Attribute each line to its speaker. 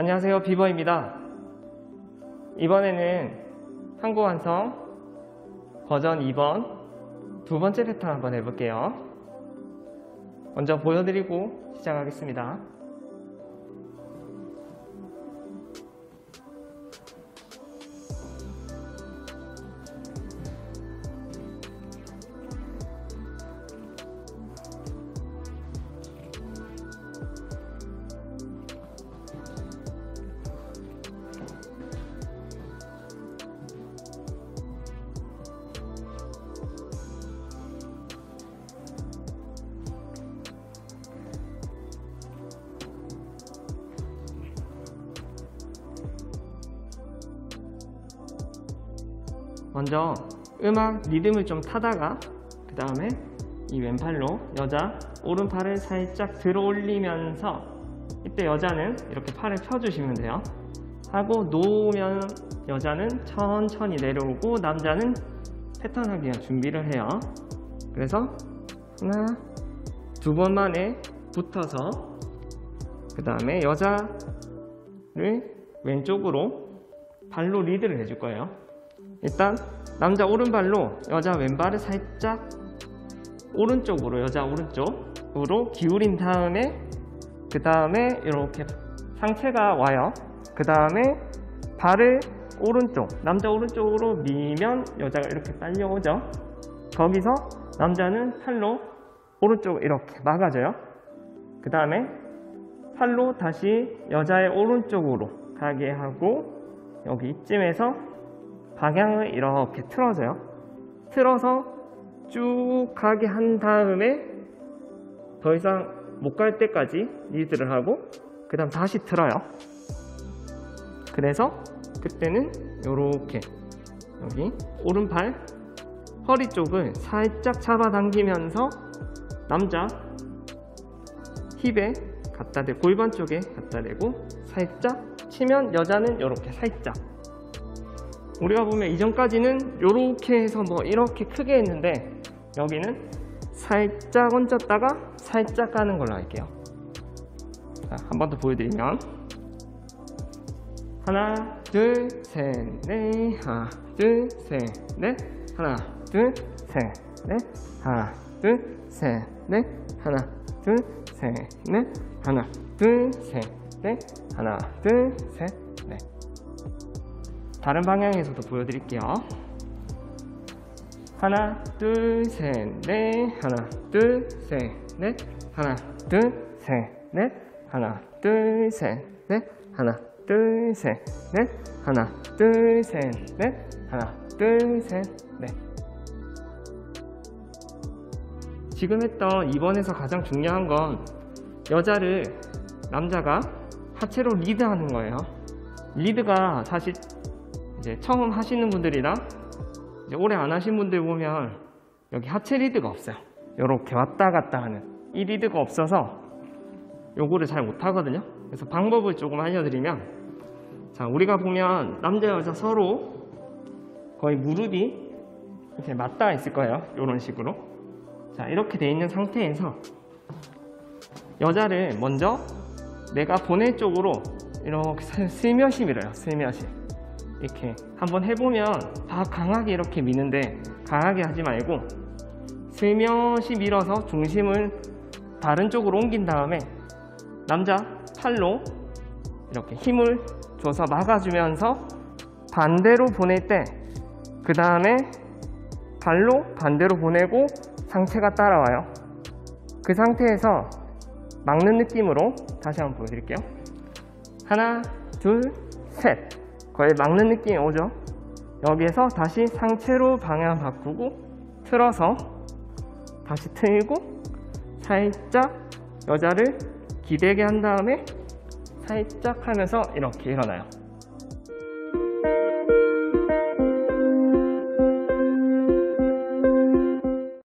Speaker 1: 안녕하세요 비버입니다. 이번에는 한국 완성 버전 2번 두 번째 패턴 한번 해볼게요. 먼저 보여드리고 시작하겠습니다 먼저 음악 리듬을 좀 타다가 그 다음에 이 왼팔로 여자 오른팔을 살짝 들어 올리면서 이때 여자는 이렇게 팔을 펴주시면 돼요. 하고 놓으면 여자는 천천히 내려오고 남자는 패턴 하기 위한 준비를 해요. 그래서 하나 두 번 만에 붙어서 그 다음에 여자를 왼쪽으로 발로 리드를 해줄 거예요 일단 남자 오른발로 여자 왼발을 살짝 오른쪽으로 여자 오른쪽으로 기울인 다음에 그 다음에 이렇게 상체가 와요. 그 다음에 발을 오른쪽 남자 오른쪽으로 밀면 여자가 이렇게 딸려오죠. 거기서 남자는 팔로 오른쪽 이렇게 막아줘요. 그 다음에 팔로 다시 여자의 오른쪽으로 가게 하고 여기 이쯤에서 방향을 이렇게 틀어줘요. 틀어서 쭉 가게 한 다음에 더 이상 못 갈 때까지 리드를 하고 그 다음 다시 틀어요. 그래서 그때는 이렇게 여기 오른팔 허리 쪽을 살짝 잡아당기면서 남자 힙에 갖다 대고 골반 쪽에 갖다 대고 살짝 치면 여자는 이렇게 살짝 우리가 보면 이전까지는 이렇게 해서 뭐 이렇게 크게 했는데 여기는 살짝 얹었다가 살짝 가는 걸로 할게요. 한 번 더 보여드리면 하나 둘셋넷 하나 둘셋넷 하나 둘셋넷 하나 둘셋넷 하나 둘셋넷 하나 둘셋넷 하나 둘셋넷 다른 방향에서도 보여드릴게요. 하나, 둘, 셋, 넷, 하나, 둘, 셋, 넷, 하나, 둘, 셋, 넷, 하나, 둘, 셋, 넷, 하나, 둘, 셋, 넷, 하나, 둘, 셋, 넷, 하나, 둘, 셋, 넷. 지금 했던 2번에서 가장 중요한 건 여자를 남자가 하체로 리드하는 거예요. 리드가 사실 이제 처음 하시는 분들이나 오래 안 하신 분들 보면 여기 하체 리드가 없어요. 이렇게 왔다 갔다 하는 이 리드가 없어서 요거를 잘 못하거든요. 그래서 방법을 조금 알려드리면 자 우리가 보면 남자 여자 서로 거의 무릎이 이렇게 맞닿아 있을 거예요. 이런 식으로 자 이렇게 돼 있는 상태에서 여자를 먼저 내가 보낼 쪽으로 이렇게 슬며시 밀어요. 슬며시 이렇게 한번 해보면 다 강하게 이렇게 미는데 강하게 하지 말고 슬며시 밀어서 중심을 다른 쪽으로 옮긴 다음에 남자 팔로 이렇게 힘을 줘서 막아주면서 반대로 보낼 때 그 다음에 발로 반대로 보내고 상체가 따라와요. 그 상태에서 막는 느낌으로 다시 한번 보여드릴게요. 하나 둘셋 거의 막는 느낌이 오죠. 여기에서 다시 상체로 방향 바꾸고 틀어서 다시 틀고 살짝 여자를 기대게 한 다음에 살짝 하면서 이렇게 일어나요